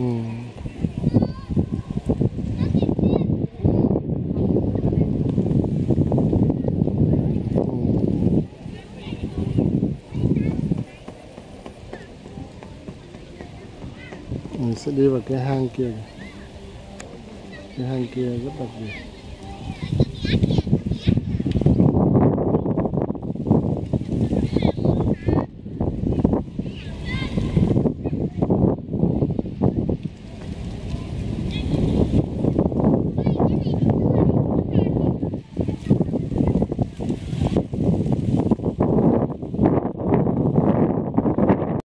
Ừ. mình sẽ đi vào cái hang kia cái hang kia rất đặc biệt.